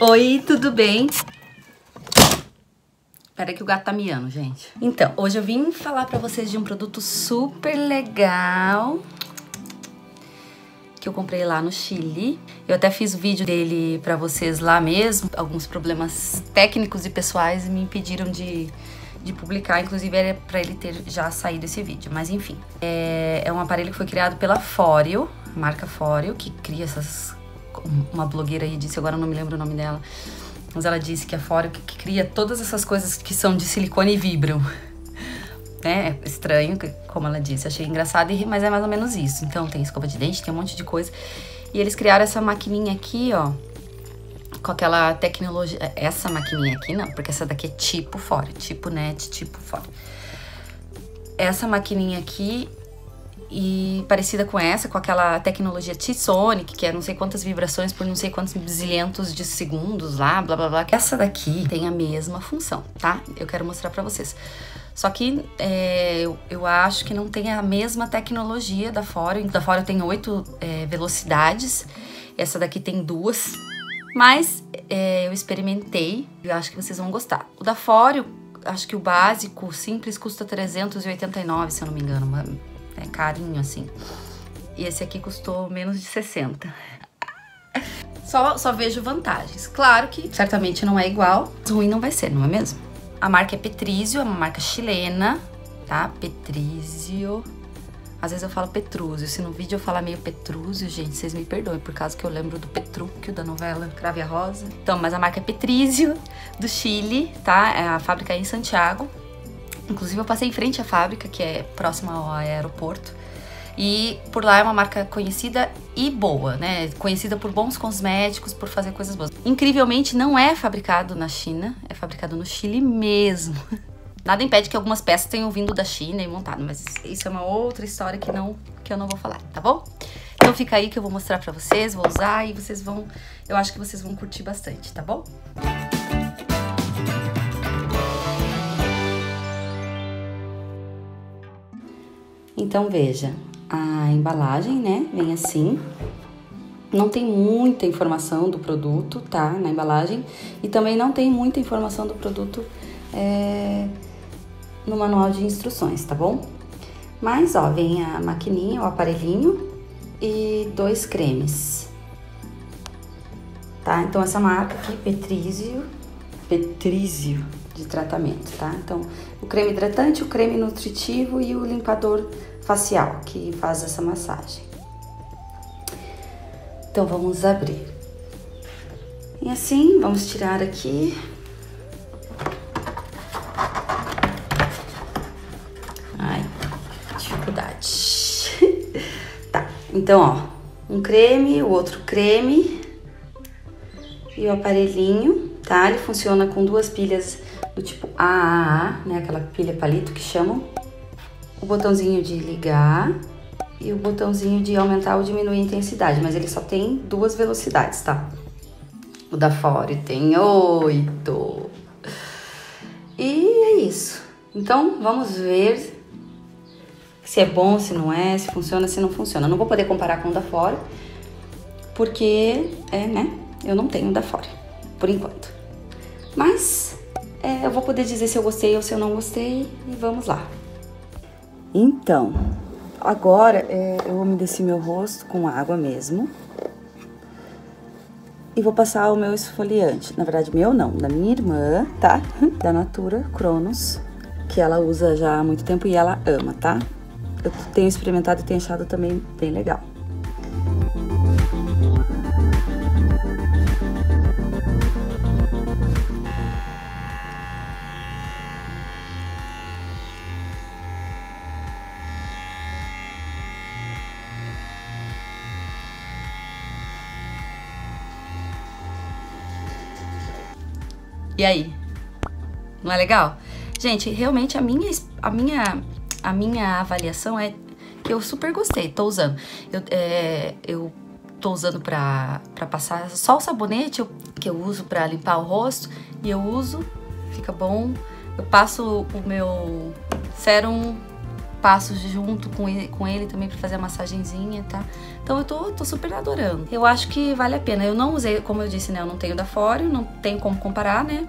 Oi, tudo bem? Peraí que o gato tá miando, gente. Então, hoje eu vim falar pra vocês de um produto super legal que eu comprei lá no Chile. Eu até fiz o vídeo dele pra vocês lá mesmo. Alguns problemas técnicos e pessoais me impediram de, de publicar, inclusive era pra ele ter já saído esse vídeo, mas enfim. É, é um aparelho que foi criado pela Foreo, marca Foreo, que cria essas uma blogueira aí disse, agora eu não me lembro o nome dela, mas ela disse que a Fóreo que, que cria todas essas coisas que são de silicone e vibram. né? É estranho, como ela disse, achei engraçado, mas é mais ou menos isso. Então tem escova de dente, tem um monte de coisa. E eles criaram essa maquininha aqui, ó, com aquela tecnologia. Essa maquininha aqui não, porque essa daqui é tipo fora, tipo net, tipo fora. Essa maquininha aqui e parecida com essa, com aquela tecnologia T-Sonic, que é não sei quantas vibrações por não sei quantos zilhentos de segundos lá, blá blá blá. Essa daqui tem a mesma função, tá? Eu quero mostrar pra vocês. Só que é, eu, eu, acho que não tem a mesma tecnologia da Fóreo. Da Fóreo tem oito é, velocidades, essa daqui tem duas. Mas é, eu experimentei e acho que vocês vão gostar. O da Fóreo, acho que o básico, simples, custa 389, se eu não me engano, é carinho assim. E esse aqui custou menos de 60. Só, só vejo vantagens. Claro que certamente não é igual, ruim não vai ser, não é mesmo? A marca é Petrizio, é uma marca chilena, tá? Petrizio. Às vezes eu falo Petrúzio. Se no vídeo eu falar meio Petrúzio, gente, vocês me perdoem, por causa que eu lembro do Petrúquio da novela Crave a Rosa. Então, mas a marca é Petrizio, do Chile, tá? É a fábrica é em Santiago. Inclusive eu passei em frente à fábrica, que é próxima ao aeroporto. E por lá é uma marca conhecida e boa, né? Conhecida por bons cosméticos, por fazer coisas boas. Incrivelmente não é fabricado na China, é fabricado no Chile mesmo. Nada impede que algumas peças tenham vindo da China e montado, mas isso é uma outra história que não que eu não vou falar, tá bom? Então fica aí que eu vou mostrar pra vocês, vou usar e vocês vão, eu acho que vocês vão curtir bastante, tá bom? Então veja, a embalagem, né, vem assim. Não tem muita informação do produto, tá, na embalagem. E também não tem muita informação do produto é, no manual de instruções, tá bom? Mas, ó, vem a maquininha, o aparelhinho e dois cremes. Tá? Então, essa marca aqui, Petrizio, Petrizio de tratamento, tá? Então, o creme hidratante, o creme nutritivo e o limpador facial, que faz essa massagem. Então, vamos abrir. E assim, vamos tirar aqui. Ai, dificuldade. tá, então, ó, um creme, o outro creme e o aparelhinho, tá? Ele funciona com duas pilhas do tipo AAA, né? Aquela pilha palito que chamam. O botãozinho de ligar e o botãozinho de aumentar ou diminuir a intensidade, mas ele só tem duas velocidades, tá? O da Fore tem oito. E é isso. Então, vamos ver se é bom, se não é, se funciona, se não funciona. não vou poder comparar com o da Fore, porque, é, né, eu não tenho o da Fore, por enquanto. Mas é, eu vou poder dizer se eu gostei ou se eu não gostei e vamos lá. Então, agora é, eu umedeci meu rosto com água mesmo. E vou passar o meu esfoliante. Na verdade, meu não, da minha irmã, tá? Da Natura Cronos, que ela usa já há muito tempo e ela ama, tá? Eu tenho experimentado e tenho achado também bem legal. E aí? Não é legal? Gente, realmente a minha, a minha, a minha avaliação é que eu super gostei, tô usando. Eu, é, eu tô usando pra, pra passar só o sabonete que eu uso pra limpar o rosto e eu uso, fica bom. Eu passo o meu sérum passo junto com ele, com ele também para fazer a massagenzinha, tá? Então eu tô, tô super adorando. Eu acho que vale a pena. Eu não usei, como eu disse, né? Eu não tenho da Fóreo, não tenho como comparar, né?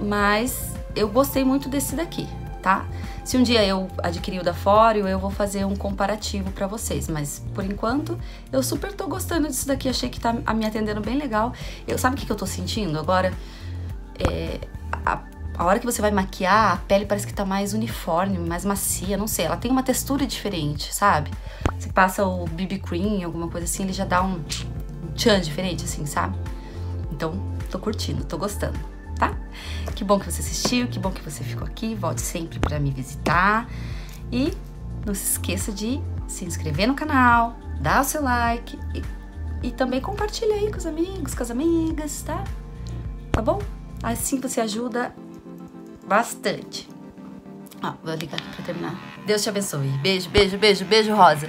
Mas eu gostei muito desse daqui, tá? Se um dia eu adquirir o da Fóreo, eu vou fazer um comparativo para vocês, mas por enquanto eu super tô gostando disso daqui, achei que tá me atendendo bem legal. Eu sabe o que, que eu tô sentindo agora? É, a, a hora que você vai maquiar, a pele parece que tá mais uniforme, mais macia, não sei, ela tem uma textura diferente, sabe? Você passa o BB cream, alguma coisa assim, ele já dá um, tchan diferente assim, sabe? Então, tô curtindo, tô gostando tá? Que bom que você assistiu, que bom que você ficou aqui. Volte sempre para me visitar. E não se esqueça de se inscrever no canal, dar o seu like e, e também compartilha aí com os amigos, com as amigas, tá? Tá bom? Assim você ajuda bastante. Ó, vou ligar aqui pra terminar. Deus te abençoe. Beijo, beijo, beijo, beijo, Rosa.